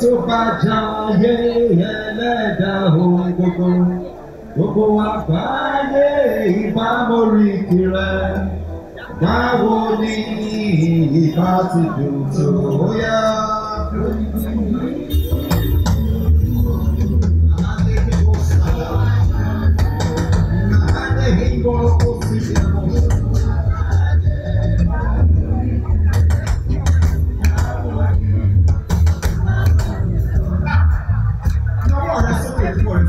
tí ó bá já ayé ẹlẹ́dàá ohun gbogbo gbogbo àgbáyé ìbámórì tirẹ̀ báwo ni ìbá ti dùn tó yá.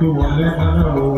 tó wọlé náà o.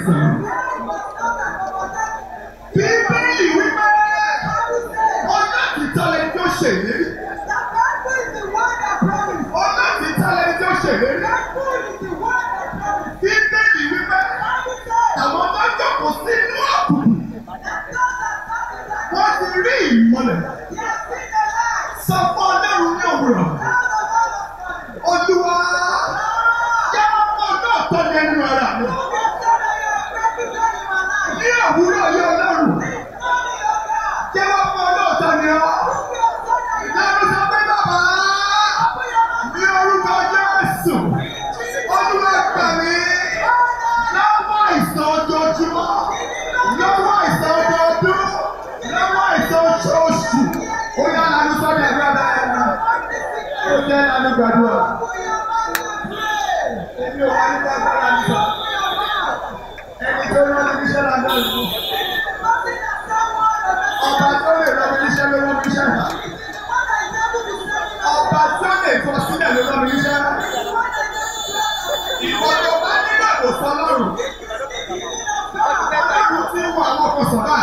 everything. kò sọlọ́run ọlọ́run tí wọ́n àwọn ọkọ̀ sọ̀tà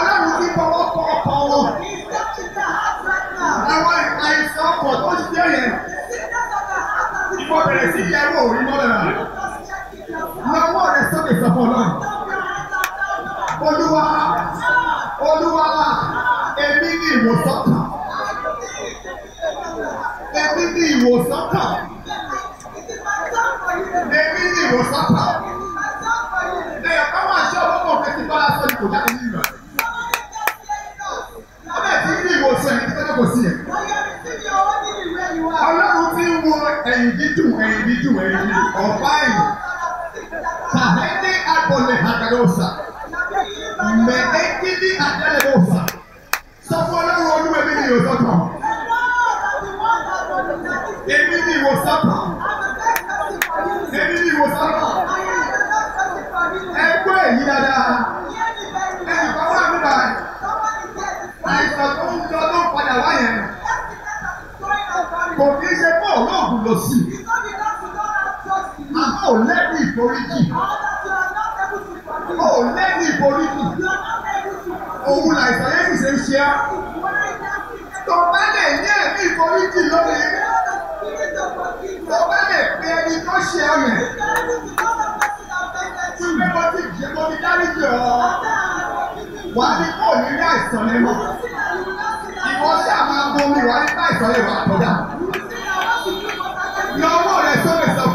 ọlọ́run tí fọwọ́ kọ ọkọ̀ wọn àwọn àìsàn ọkọ̀ tó ti dé yẹn ìwọ bẹ̀rẹ̀ sí yẹ wò rí mọ́lẹ̀ lọ́wọ́ rẹ̀ sọ́kè sọ́kọ̀ náà olúwa olúwa èmi ni ìwòsàn kà èmi ni ìwòsàn kà. kò sí yẹn. Ọyọ́ mi sí mi Ọlọ́run ti ń wo ẹ̀yìn dídùn ẹ̀yìn dídùn ẹ̀yìn ọ̀pá ẹ̀yìn. Sàhẹ́ni agbọ̀lẹ̀ àgàdọ̀sà. let let me you. not to. Oh, it ọ̀hún lọ sí. Àbọ̀ lẹ́nu ìforíjì. Ó lẹ́nu ìforíjì. Òun làìsàn yẹn sì ṣe ń ṣe á. Tọ́pẹ́lẹ̀ ní ẹ̀mí ìforíjì lónìí. Tọ́pẹ́lẹ̀ pé ẹni tó ṣe ọ̀yẹ̀. Tí mo bá ti jẹ́ mo ti dáríjì ọ̀. Wàá ní kò ní rí àìsàn lẹ́nu. Ìwọ ṣáà máa bomi wàá ní bá àìsàn lè wà kọjá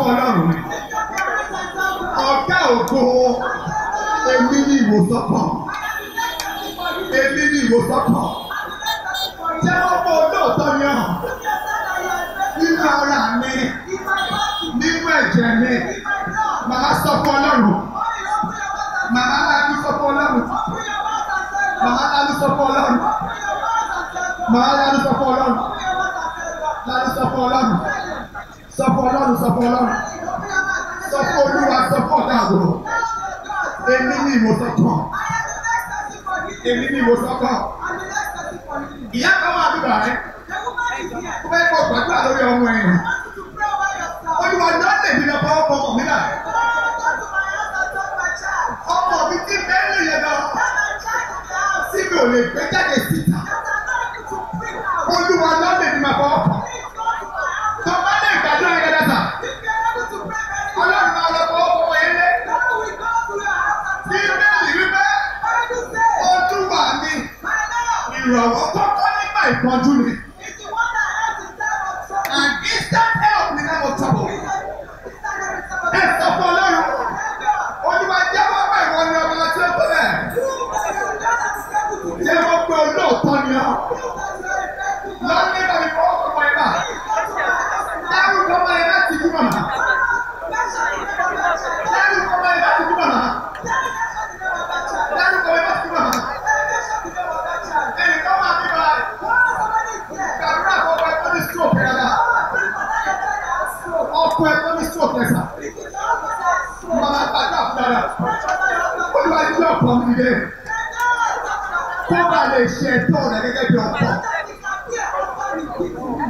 ọlọ́run ọ̀gá ògo èmi ni ìwòsàn kan èmi ni ìwòsàn kan jẹ́ ọmọ olóòótọ́ ni ọ̀ nínú ara mi nínú ẹ̀jẹ̀ mi màá sọ fún ọlọ́run màá láti sọ fún ọlọ́run màá láti sọ fún ọlọ́run màá láti sọ fún ọlọ́run láti sọ fún ọlọ́run sọ fún ọlọ́run sọ fún ọlọ́run. ní ìwòsàn kan èmi ní ìwòsàn kan ìyá kan wà bíbá rẹ ó fẹ́ kó gbàgbà lórí ọmọ ẹ̀yìn.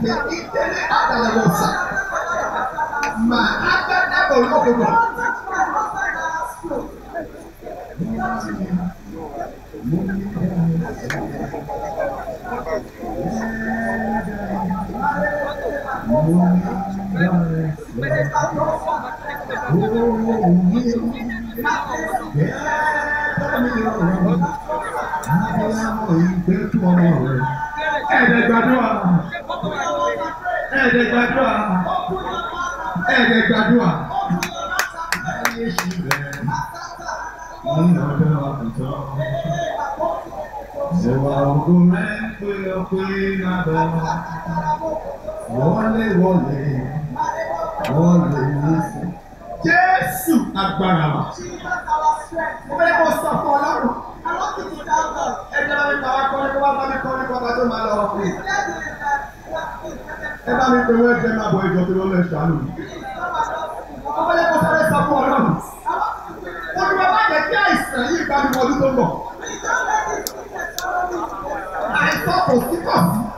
de internet dado la bolsa. Ọkùnrin pé ọkùnrin lábẹ́ wọlé wọlé wọlé wa. Ẹ bá mi pe ẹgbẹ́ máa bọ̀ ìjọ tó lọ́lọ́ ẹ̀ṣọ́ tá, é pô,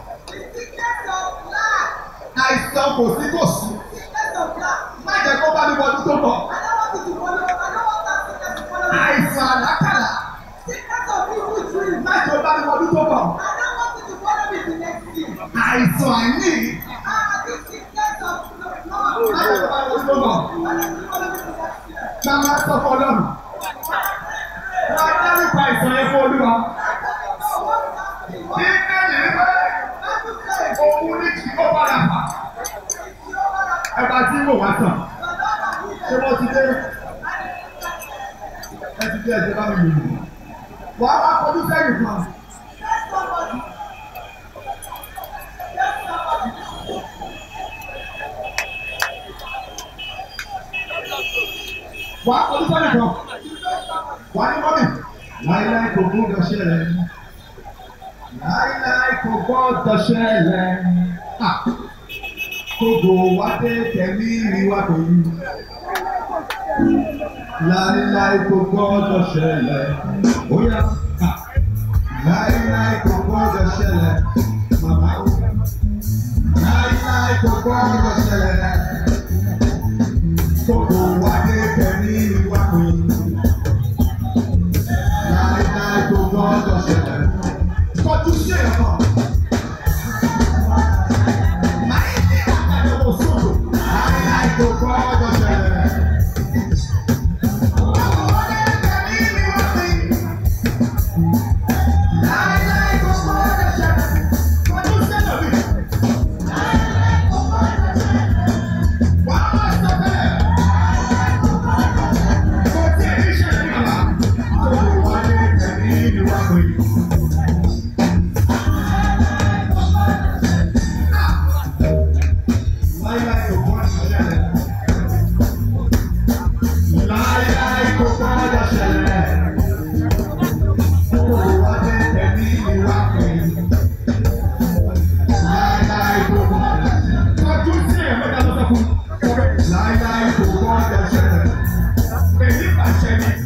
bàbá tí wò wá sàn ṣé wọ́n ti dé ẹ ti dé ẹ̀jẹ̀ bá mi yìí wàá wá kọjú sẹ́yìn kan. wà á kọjú sẹ́yìn kan wà á ní mọ́mì láíláí kò gbọ́dọ̀ ṣẹlẹ̀ láíláí kò gbọ́dọ̀ ṣẹlẹ̀. Ah! kogo wate kẹmíìrì wà pẹ̀lú. Láíláí kò gbọ́dọ̀ ṣẹlẹ̀.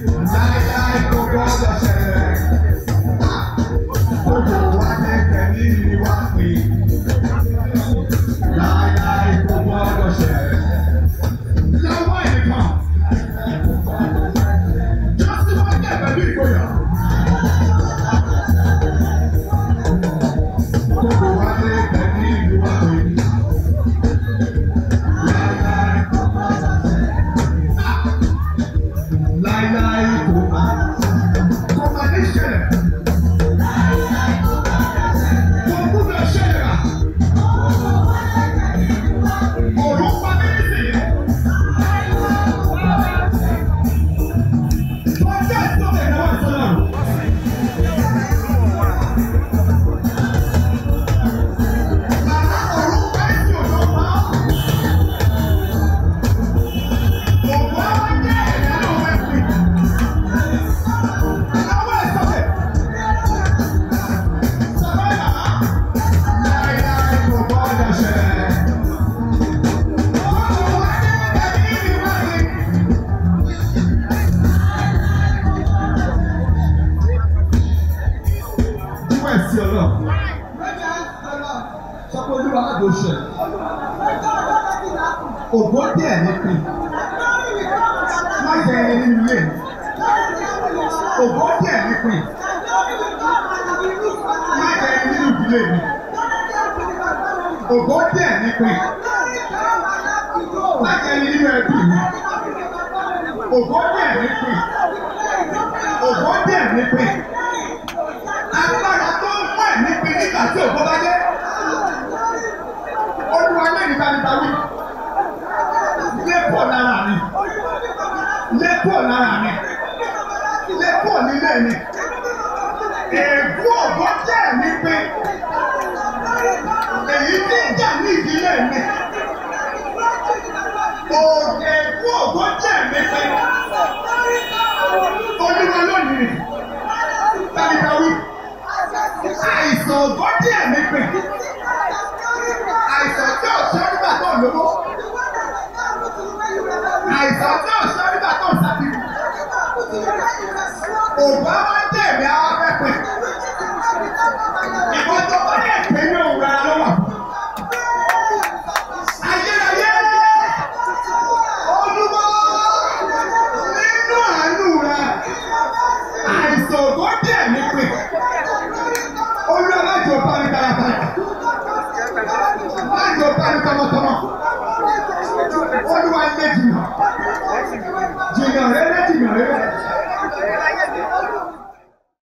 Yes. òbó díẹ̀ nìkan má jẹ ẹni ilé òbó díẹ̀ nìkan má jẹ ẹni ìdílé mi òbó díẹ̀ nìkan. bí ẹ̀mí pè àìsàn tí ò ṣe nígbà tó lówó àìsàn tí ò ṣe nígbà tó sábì òbá máa ń tẹ̀mí á. jìgàn rere jìgàn rere.